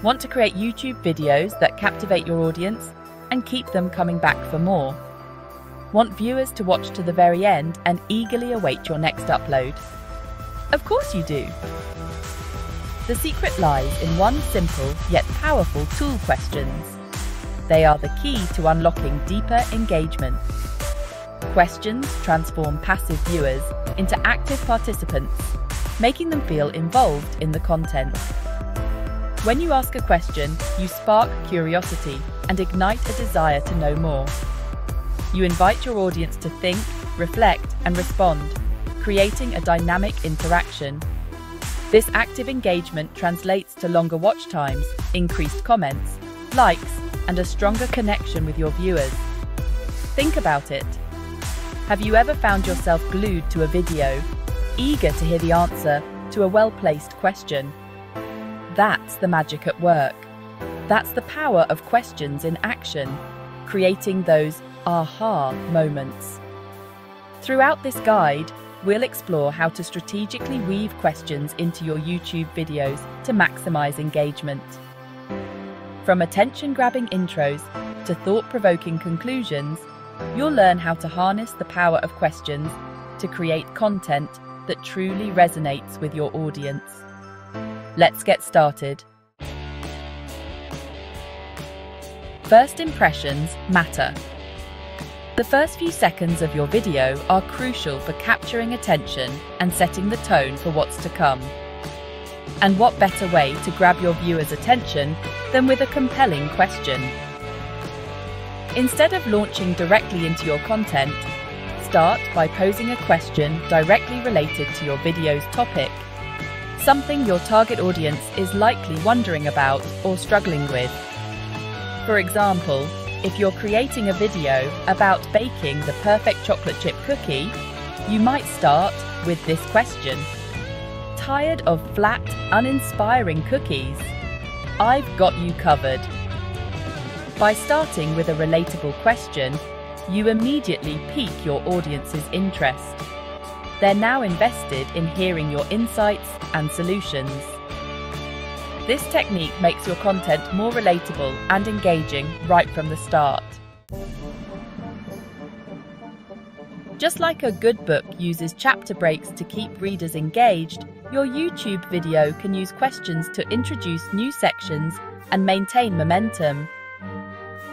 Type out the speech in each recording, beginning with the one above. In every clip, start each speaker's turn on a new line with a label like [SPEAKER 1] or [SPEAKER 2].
[SPEAKER 1] Want to create YouTube videos that captivate your audience and keep them coming back for more? Want viewers to watch to the very end and eagerly await your next upload? Of course you do! The secret lies in one simple yet powerful tool questions. They are the key to unlocking deeper engagement. Questions transform passive viewers into active participants, making them feel involved in the content. When you ask a question, you spark curiosity and ignite a desire to know more. You invite your audience to think, reflect, and respond, creating a dynamic interaction. This active engagement translates to longer watch times, increased comments, likes, and a stronger connection with your viewers. Think about it. Have you ever found yourself glued to a video, eager to hear the answer to a well placed question? That's the magic at work. That's the power of questions in action, creating those aha moments. Throughout this guide, we'll explore how to strategically weave questions into your YouTube videos to maximize engagement. From attention grabbing intros to thought provoking conclusions, you'll learn how to harness the power of questions to create content that truly resonates with your audience. Let's get started. First impressions matter. The first few seconds of your video are crucial for capturing attention and setting the tone for what's to come. And what better way to grab your viewers' attention than with a compelling question? Instead of launching directly into your content, start by posing a question directly related to your video's topic something your target audience is likely wondering about or struggling with. For example, if you're creating a video about baking the perfect chocolate chip cookie, you might start with this question. Tired of flat, uninspiring cookies? I've got you covered. By starting with a relatable question, you immediately pique your audience's interest. They're now invested in hearing your insights and solutions. This technique makes your content more relatable and engaging right from the start. Just like a good book uses chapter breaks to keep readers engaged, your YouTube video can use questions to introduce new sections and maintain momentum.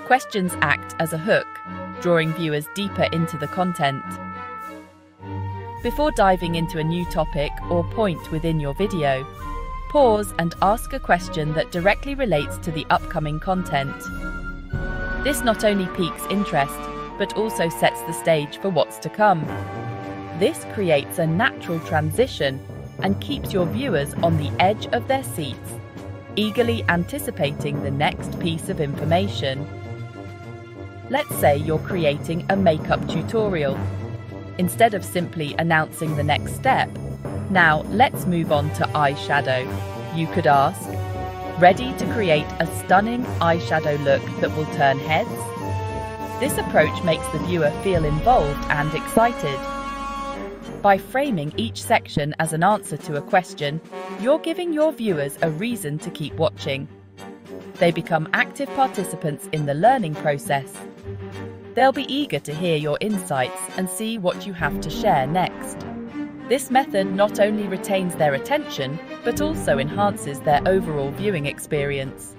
[SPEAKER 1] Questions act as a hook, drawing viewers deeper into the content. Before diving into a new topic or point within your video, pause and ask a question that directly relates to the upcoming content. This not only piques interest, but also sets the stage for what's to come. This creates a natural transition and keeps your viewers on the edge of their seats, eagerly anticipating the next piece of information. Let's say you're creating a makeup tutorial instead of simply announcing the next step. Now, let's move on to eyeshadow. You could ask, ready to create a stunning eyeshadow look that will turn heads? This approach makes the viewer feel involved and excited. By framing each section as an answer to a question, you're giving your viewers a reason to keep watching. They become active participants in the learning process They'll be eager to hear your insights and see what you have to share next. This method not only retains their attention, but also enhances their overall viewing experience.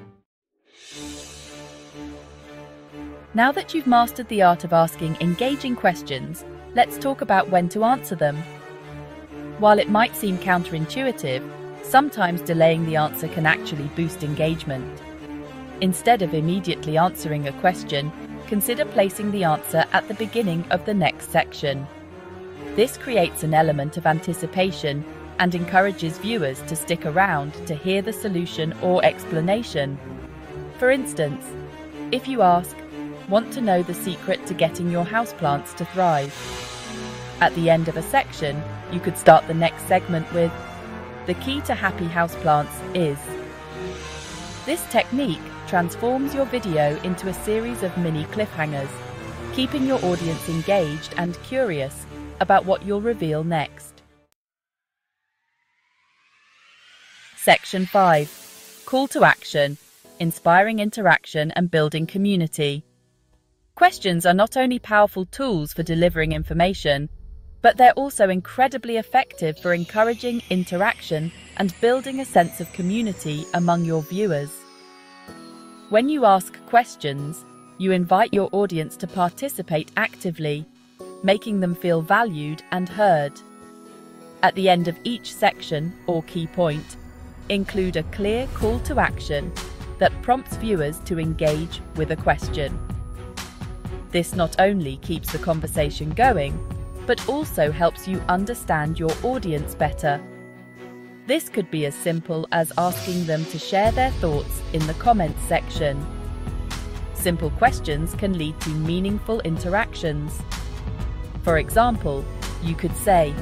[SPEAKER 1] Now that you've mastered the art of asking engaging questions, let's talk about when to answer them. While it might seem counterintuitive, sometimes delaying the answer can actually boost engagement. Instead of immediately answering a question, consider placing the answer at the beginning of the next section. This creates an element of anticipation and encourages viewers to stick around to hear the solution or explanation. For instance, if you ask, Want to know the secret to getting your houseplants to thrive? At the end of a section, you could start the next segment with, The key to happy houseplants is. This technique transforms your video into a series of mini cliffhangers, keeping your audience engaged and curious about what you'll reveal next. Section 5 call to action, inspiring interaction and building community. Questions are not only powerful tools for delivering information, but they're also incredibly effective for encouraging interaction and building a sense of community among your viewers. When you ask questions, you invite your audience to participate actively, making them feel valued and heard. At the end of each section or key point, include a clear call to action that prompts viewers to engage with a question. This not only keeps the conversation going, but also helps you understand your audience better. This could be as simple as asking them to share their thoughts in the comments section. Simple questions can lead to meaningful interactions. For example, you could say,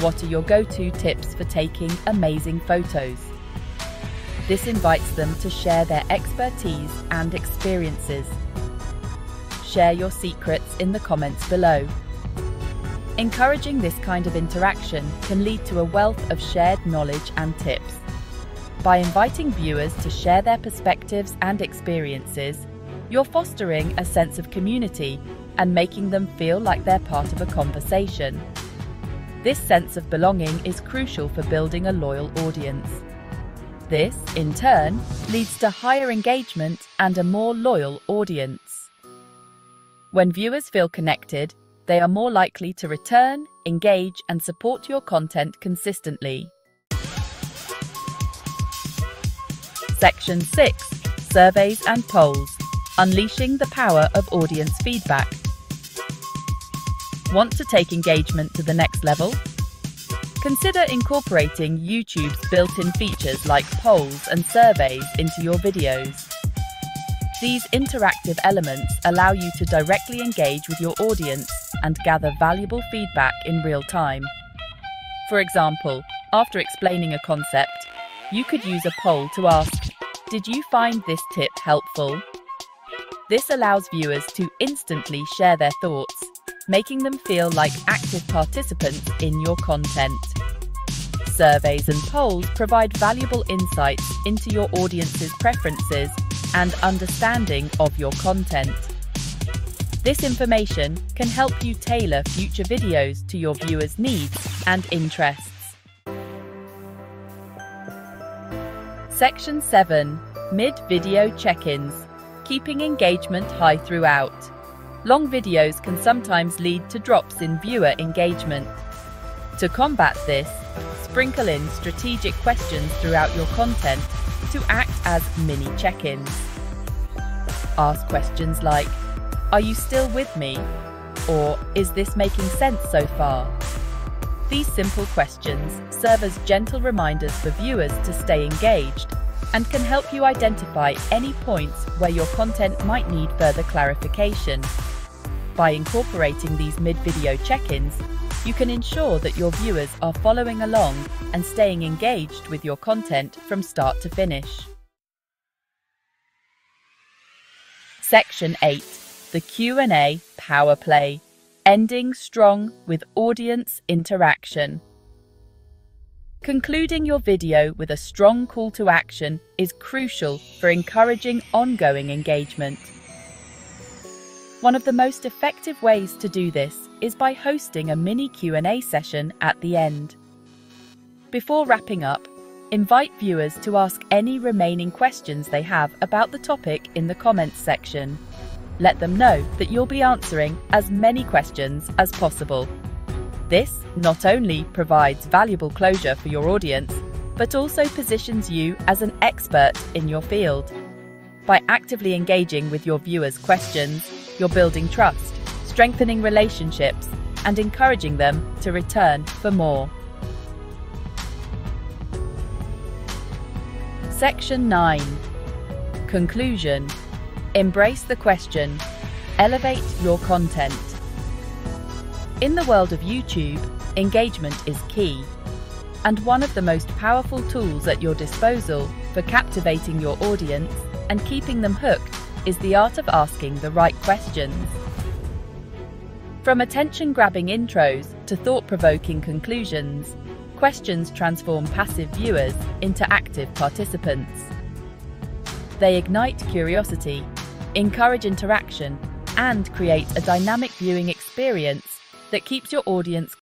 [SPEAKER 1] What are your go to tips for taking amazing photos? This invites them to share their expertise and experiences share your secrets in the comments below. Encouraging this kind of interaction can lead to a wealth of shared knowledge and tips. By inviting viewers to share their perspectives and experiences, you're fostering a sense of community and making them feel like they're part of a conversation. This sense of belonging is crucial for building a loyal audience. This, in turn, leads to higher engagement and a more loyal audience. When viewers feel connected, they are more likely to return, engage, and support your content consistently. Section 6 Surveys and Polls Unleashing the Power of Audience Feedback. Want to take engagement to the next level? Consider incorporating YouTube's built in features like polls and surveys into your videos. These interactive elements allow you to directly engage with your audience and gather valuable feedback in real time. For example, after explaining a concept, you could use a poll to ask, Did you find this tip helpful? This allows viewers to instantly share their thoughts, making them feel like active participants in your content. Surveys and polls provide valuable insights into your audience's preferences and understanding of your content. This information can help you tailor future videos to your viewers' needs and interests. Section 7 Mid Video Check ins Keeping engagement high throughout. Long videos can sometimes lead to drops in viewer engagement. To combat this, sprinkle in strategic questions throughout your content to act as mini check ins. Ask questions like Are you still with me? Or Is this making sense so far? These simple questions serve as gentle reminders for viewers to stay engaged and can help you identify any points where your content might need further clarification. By incorporating these mid video check ins, you can ensure that your viewers are following along and staying engaged with your content from start to finish. Section 8 The Q&A Power Play Ending strong with audience interaction. Concluding your video with a strong call to action is crucial for encouraging ongoing engagement. One of the most effective ways to do this is by hosting a mini Q&A session at the end. Before wrapping up, invite viewers to ask any remaining questions they have about the topic in the comments section. Let them know that you'll be answering as many questions as possible. This not only provides valuable closure for your audience, but also positions you as an expert in your field. By actively engaging with your viewers' questions, you're building trust strengthening relationships, and encouraging them to return for more. Section 9 Conclusion Embrace the question, elevate your content. In the world of YouTube, engagement is key, and one of the most powerful tools at your disposal for captivating your audience and keeping them hooked is the art of asking the right questions. From attention grabbing intros to thought provoking conclusions, Questions transform passive viewers into active participants. They ignite curiosity, encourage interaction, and create a dynamic viewing experience that keeps your audience